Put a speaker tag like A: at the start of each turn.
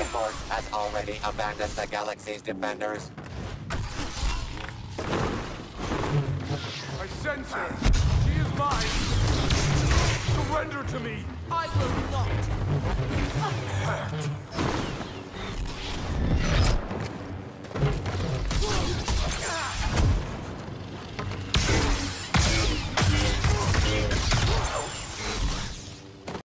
A: The Force has already abandoned the galaxy's defenders.
B: I sense her. She is mine. Surrender to me.
C: I will not